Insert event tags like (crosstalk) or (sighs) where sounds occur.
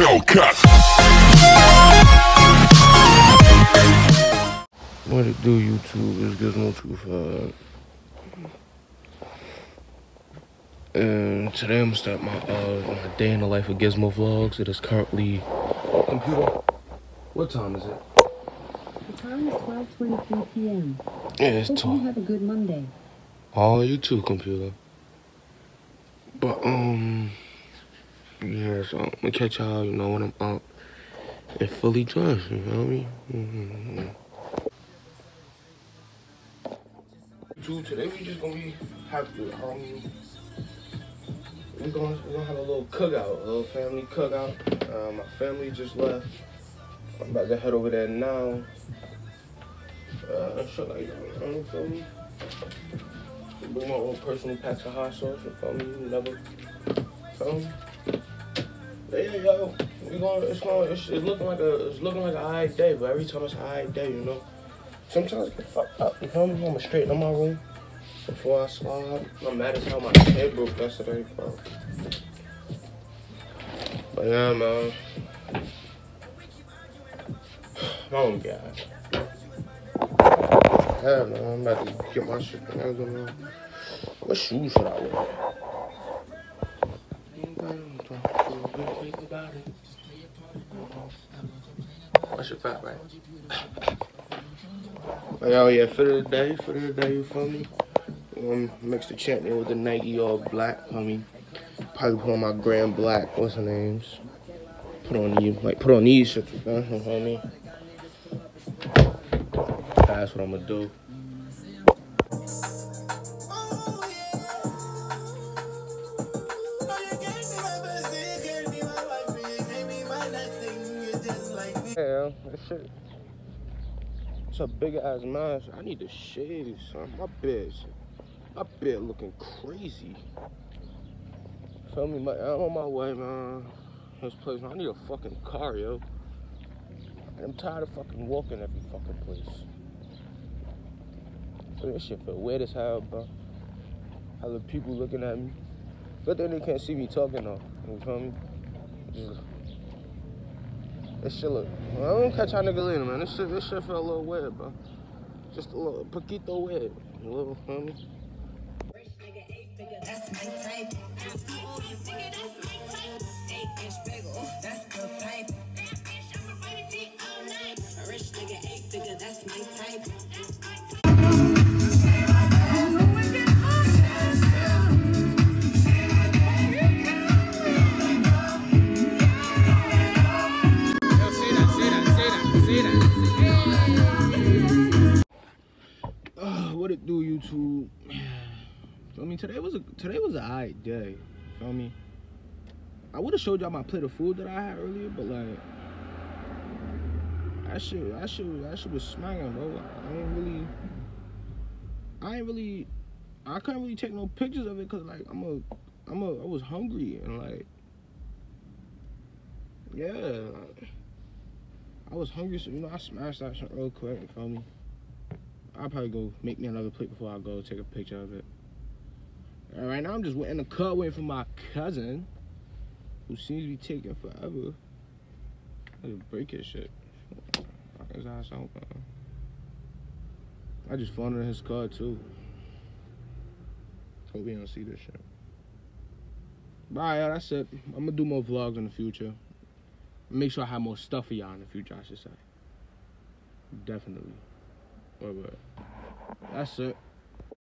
Hellcat. What it do, YouTube? It's Gizmo Too Five. And today I'm gonna start my uh my day in the life of Gizmo vlogs. It is currently computer. What time is it? The time is 12:23 p.m. Yeah, it's Hope you twelve. have a good Monday. Oh, you too, computer. But um, yeah. So I'm gonna catch y'all. You know when I'm out and fully dressed. You know what I mean? Mm-hmm. Dude, today we just gonna be have um. We're gonna, gonna have a little cookout, a little family cookout. Uh, my family just left. I'm about to head over there now. Uh, shit like that, you feel me? Bring my own personal packs of hot sauce, you feel me? Never, feel me? Yeah, yo, going it's going it's, it's looking like a, it's looking like a high day, but every time it's a high day, you know? Sometimes I get fucked up, you feel me? I'm gonna straighten up my room before I slide. I'm mad as hell my head broke yesterday, bro. But yeah, man. (sighs) Oh, God. Yeah, man, I'm about to get my shit together, man. What shoes should I wear? What's your fat, right? Oh yeah, for the day, for the day, you feel me? Um, mix the champion with the Nike all black, homie. Probably put on my grand black, what's her names? Put on you, like put on these shit, you feel me? That's what I'm gonna do. That shit. It's a big ass mask. I need to shave, son. My bed's, my bed looking crazy. Feel me? My, I'm on my way, man. This place, man. I need a fucking car, yo. I'm tired of fucking walking every fucking place. This shit feel weird as hell, bro. How the people looking at me. But then they can't see me talking though. You feel me? Just, this shit look. I don't catch how nigga later, man. This shit, this shit feel a little weird, bro. Just a little poquito weird. A little, me? That's my type. That's the Uh, what it do, YouTube? Feel me? Today was a today was a alright day. Feel me? I would have showed y'all my plate of food that I had earlier, but like that shit, that shit, that shit was smacking, bro. I ain't really, I ain't really, I couldn't really take no pictures of it because like I'm a, I'm a, I was hungry and like, yeah, I was hungry, so you know I smashed that shit real quick. Feel me? I'll probably go make me another plate before I go take a picture of it. All right, now I'm just in the car waiting for my cousin, who seems to be taking forever. I just break his shit. His out, man. I just found in his car too. Hope he don't see this shit. But alright, that's it. I'm gonna do more vlogs in the future. Make sure I have more stuff for y'all in the future, I should say. Definitely. But, but that's it.